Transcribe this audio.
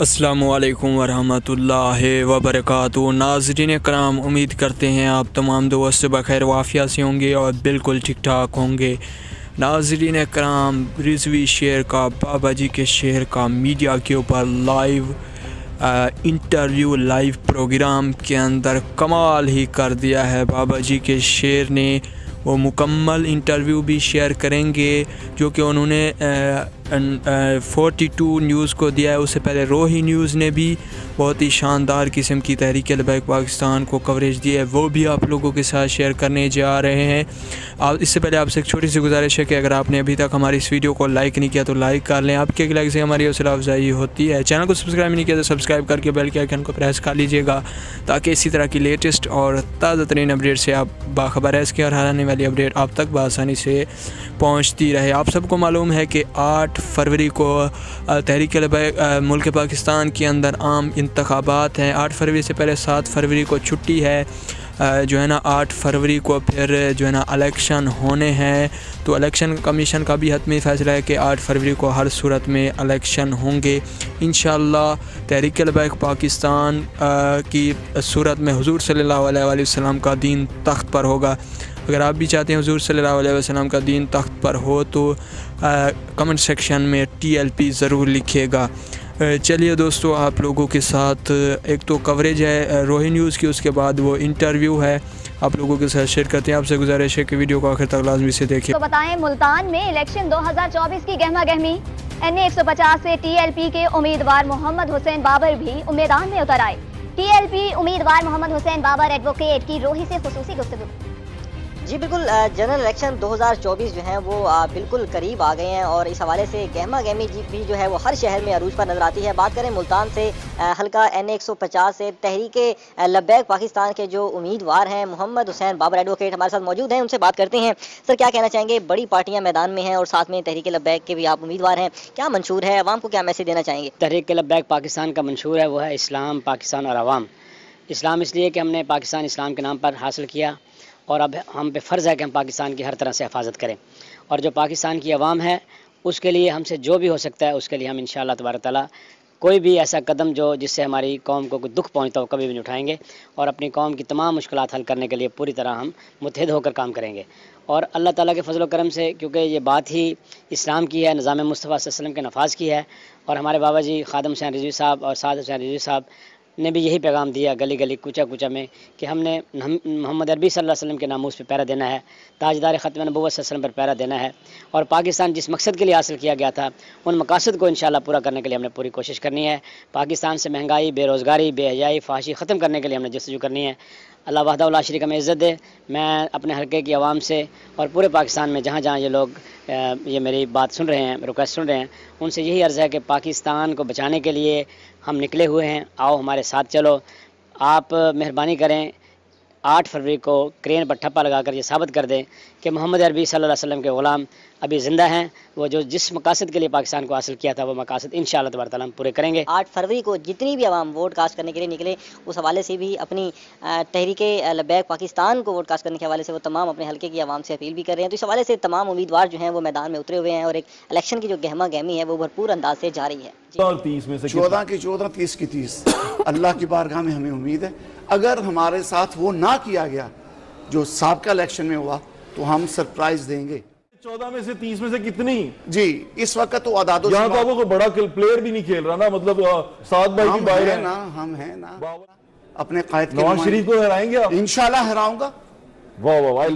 अस्सलाम वालेकुम वरहमतुल्लाहि वबरकातुहू नाजरीन कराम उम्मीद करते हैं आप तमाम दोस्त बखैर वाफिया से होंगे और बिल्कुल ठीक ठाक होंगे। नाजरीन कराम रिजवी शेर का, बाबा जी के शेर का मीडिया के ऊपर लाइव इंटरव्यू लाइव प्रोग्राम के अंदर कमाल ही कर दिया है। बाबा जी के शेर ने वो मुकम्मल इंटरव्यू भी शेयर करेंगे, जो कि उन्होंने फोर्टी टू न्यूज़ को दिया है। उससे पहले रोही न्यूज़ ने भी बहुत ही शानदार किस्म की तहरीक लबैक पाकिस्तान को कवरेज दी है। वो भी आप लोगों के साथ शेयर करने जा रहे हैं। आप, इससे पहले आपसे एक छोटी सी गुजारिश है कि अगर आपने अभी तक हमारी इस वीडियो को लाइक नहीं किया तो लाइक कर लें। आपके एक लाइक से हमारी हौसला अफजाई होती है। चैनल को सब्सक्राइब नहीं किया तो सब्सक्राइब करके बेल के आइकन को प्रेस कर लीजिएगा, ताकि इसी तरह की लेटेस्ट और ताज़ा तरीन अपडेट से आप बाखबर है। इसके और हराने वाली अपडेट आप तक बसानी से पहुँचती रहे। आप सबको मालूम है कि आठ फरवरी को तहरीक मुल्क पाकिस्तान के अंदर आम इंतबात हैं। आठ फरवरी से पहले सात फरवरी को छुट्टी है। जो है ना, आठ फरवरी को फिर, जो है ना, इलेक्शन होने हैं। तो इलेक्शन कमीशन का भी हतमी फ़ैसला है कि आठ फरवरी को हर सूरत में इलेक्शन होंगे। इन तहरीक लबैक पाकिस्तान की सूरत में हजूर सल्ला वसम का दीन तख्त पर होगा। अगर आप भी चाहते हैं हजूर अलैहि का दीन तख्त पर हो तो कमेंट सेक्शन में टीएलपी ज़रूर लिखिएगा। चलिए दोस्तों, आप लोगों के साथ एक तो कवरेज है रोही न्यूज़ की, उसके बाद वो इंटरव्यू है। आप लोगों के साथ शेयर करते हैं, आपसे गुजारिश है कि वीडियो को आखिर तक लाजमी से देखें। तो बताएँ, मुल्तान में इलेक्शन 2024 की गहमा गहमी एन ए से टीएलपी के उम्मीदवार मोहम्मद हुसैन बाबर भी मैदान में उतर आए। टीएलपी उम्मीदवार मोहम्मद हुसैन बाबर एडवोकेट की रोही से खसूसी गुफ्तु जी, बिल्कुल जनरल इलेक्शन 2024 जो है, वो बिल्कुल करीब आ गए हैं और इस हवाले से गहमा गहमी जी, भी जो है, वो हर शहर में अरूज पर नज़र आती है। बात करें मुल्तान से हल्का एन एक सौ पचास से, तहरीक लब्बैक पाकिस्तान के जो उम्मीदवार हैं, मोहम्मद हुसैन बाबर एडवोकेट हमारे साथ मौजूद हैं, उनसे बात करते हैं। सर, क्या कहना चाहेंगे? बड़ी पार्टियाँ मैदान में हैं और साथ में तहरीक लब्बैक के भी आप उम्मीदवार हैं। क्या मंशूर है? अवाम को क्या मैसेज देना चाहेंगे? तहरीक लब्बैक पाकिस्तान का मंशूर है, वो है इस्लाम, पाकिस्तान और आवाम। इस्लाम इसलिए कि हमने पाकिस्तान इस्लाम के नाम पर हासिल किया। और अब हम पे फ़र्ज़ है कि हम पाकिस्तान की हर तरह से हिफाजत करें। और जो पाकिस्तान की आवाम है, उसके लिए हमसे जो भी हो सकता है, उसके लिए हम इन तबार ताली कोई भी ऐसा कदम जो जिससे हमारी कौम को कोई दुख पहुँचता हो, कभी भी नहीं उठाएँगे। और अपनी कौम की तमाम मुश्किल हल करने के लिए पूरी तरह हम मुतहद होकर काम करेंगे। और अल्लाह ताला के फजल करम से, क्योंकि ये बात ही इस्लाम की है, निज़ाम मुस्तफ़ा के नफाज की है। और हमारे बाबा जी खादम हुसैन रिजवी साहब और साद हुसैन रिजवी साहब ने भी यही पैगाम दिया गली गली कुचा कुचा में कि हमने मोहम्मद अरबी सल्लल्लाहु अलैहि वसल्लम के नामूस पर पैरा देना है, ताजदार ख़त्म नबूत वसल्लम पर पैरा देना है और पाकिस्तान जिस मकसद के लिए हासिल किया गया था, उन मकासद को इन पूरा करने के लिए हमने पूरी कोशिश करनी है। पाकिस्तान से महँगाई, बेरोज़गारी बेहजाई फाशी ख़त्म करने के लिए हमने जस्तजू करनी है। अल्लाह वहदा शरीक में इज़्ज़त दे। मैं अपने हल्के की आवाम से और पूरे पाकिस्तान में जहाँ जहाँ ये लोग ये मेरी बात सुन रहे हैं रिक्वेस्ट सुन रहे हैं, उनसे यही अर्ज़ है कि पाकिस्तान को बचाने के लिए हम निकले हुए हैं। आओ हमारे साथ चलो। आप मेहरबानी करें। आठ फरवरी को क्रेन पर ठप्पा लगाकर ये साबित कर दें कि मोहम्मद अरबी सल्लल्लाहु अलैहि वसल्लम के ग़ुलाम अभी ज़िंदा हैं। वो जो जिस मकासद के लिए पाकिस्तान को हासिल किया था वो मकासद इन तबार हम पूरे करेंगे। आठ फरवरी को जितनी भी आवाम वोट कास्ट करने के लिए निकले उस हवाले से भी अपनी तहरीक लबैक पाकिस्तान को वोट कास्ट करने के हवाले से वो तमाम अपने हल्के की आवाम से अपील भी कर रहे हैं। तो इस हवाले से तमाम उम्मीदवार जो हैं वो मैदान में उतरे हुए हैं और एक इलेक्शन की जो गहमा गहमी है वो भरपूर अंदाज से जारी है। चौदह की चौदह तीस की तीस। अल्लाह की बारगाह में हमें उम्मीद है। अगर हमारे साथ वो ना किया गया जो सबका इलेक्शन में हुआ तो हम सरप्राइज़ देंगे। चौदह में से तीस में से कितनी? जी इस वक्त तो अदादो यहाँ तो कोई बड़ा प्लेयर भी नहीं खेल रहा ना मतलब सात भाई की बाहर है ना हम है ना। अपने कायद नवाज़ शरीफ को हराएँगे इंशाल्लाह हराऊँगा। वाह वाह वाह